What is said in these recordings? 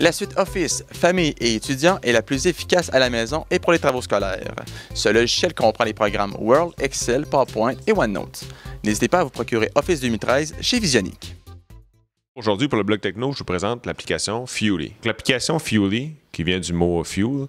La suite Office, famille et étudiants est la plus efficace à la maison et pour les travaux scolaires. Ce logiciel comprend les programmes Word, Excel, PowerPoint et OneNote. N'hésitez pas à vous procurer Office 2013 chez Visionic. Aujourd'hui, pour le blog techno, je vous présente l'application Fuely. L'application Fuely, qui vient du mot fuel,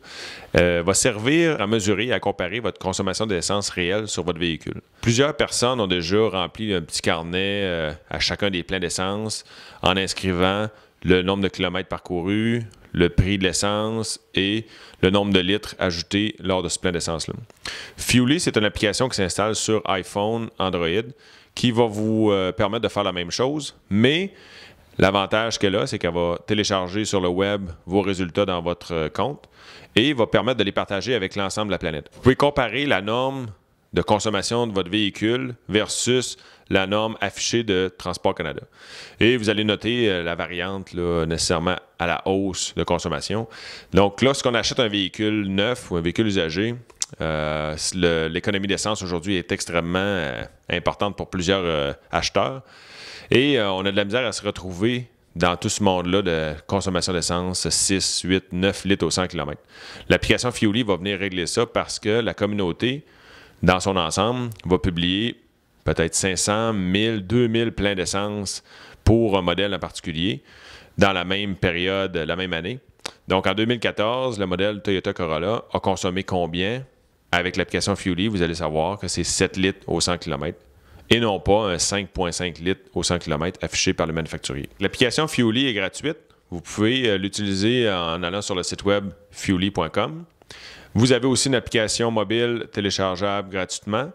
euh, va servir à mesurer et à comparer votre consommation d'essence réelle sur votre véhicule. Plusieurs personnes ont déjà rempli un petit carnet euh, à chacun des pleins d'essence en inscrivant le nombre de kilomètres parcourus, le prix de l'essence et le nombre de litres ajoutés lors de ce plein d'essence-là. Fuely, c'est une application qui s'installe sur iPhone, Android, qui va vous euh, permettre de faire la même chose, mais L'avantage qu'elle a, c'est qu'elle va télécharger sur le web vos résultats dans votre euh, compte et va permettre de les partager avec l'ensemble de la planète. Vous pouvez comparer la norme de consommation de votre véhicule versus la norme affichée de Transport Canada. Et vous allez noter euh, la variante nécessairement à la hausse de consommation. Donc, lorsqu'on achète un véhicule neuf ou un véhicule usagé, euh, l'économie d'essence aujourd'hui est extrêmement importante pour plusieurs acheteurs. Et euh, on a de la misère à se retrouver dans tout ce monde-là de consommation d'essence, 6, 8, 9 litres au 100 km. L'application Fuely va venir régler ça parce que la communauté, dans son ensemble, va publier peut-être 500, 1000, 2000 pleins d'essence pour un modèle en particulier dans la même période, la même année. Donc en 2014, le modèle Toyota Corolla a consommé combien? Avec l'application Fuely, vous allez savoir que c'est 7 litres au 100 km et non pas un 5,5 litres au 100 km affiché par le manufacturier. L'application Fuely est gratuite. Vous pouvez euh, l'utiliser en allant sur le site web fuely.com. Vous avez aussi une application mobile téléchargeable gratuitement.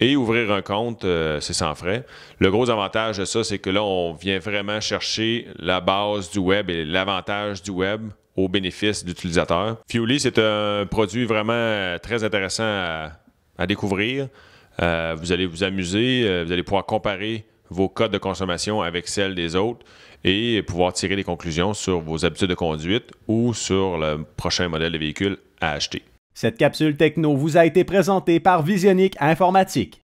Et ouvrir un compte, euh, c'est sans frais. Le gros avantage de ça, c'est que là, on vient vraiment chercher la base du web et l'avantage du web au bénéfice d'utilisateurs. Fuely, c'est un produit vraiment euh, très intéressant à découvrir. Euh, vous allez vous amuser, vous allez pouvoir comparer vos codes de consommation avec celles des autres et pouvoir tirer des conclusions sur vos habitudes de conduite ou sur le prochain modèle de véhicule Cette capsule techno vous a été présentée par Visionic Informatique.